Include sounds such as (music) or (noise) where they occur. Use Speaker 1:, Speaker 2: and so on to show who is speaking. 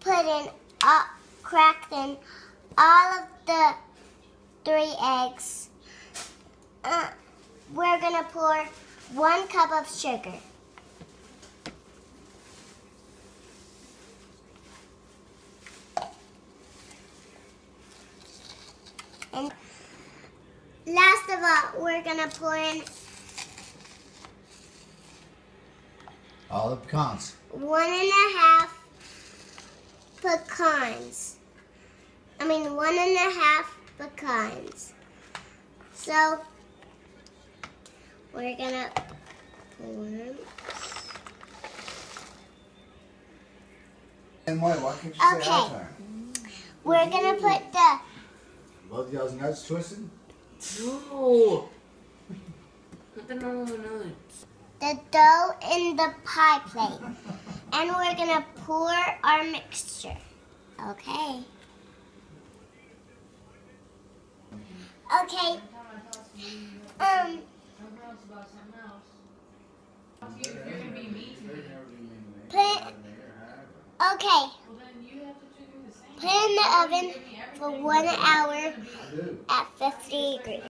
Speaker 1: put in, uh, cracked in all of the three eggs. Uh, we're gonna pour one cup of sugar. And last of all, we're gonna pour in
Speaker 2: All the pecans.
Speaker 1: one and a half pecans. I mean, one and a half pecans. So, we're gonna pour.
Speaker 2: And why? Why can't you
Speaker 1: Okay.
Speaker 2: our turn?
Speaker 1: We're gonna put the
Speaker 2: Both y'all's nuts twisted?
Speaker 3: No. No te no, no.
Speaker 1: the dough in the pie plate. (laughs) And we're gonna pour our mixture. Okay. Okay. Um, put, okay. Put in the oven for one hour at 50 degrees.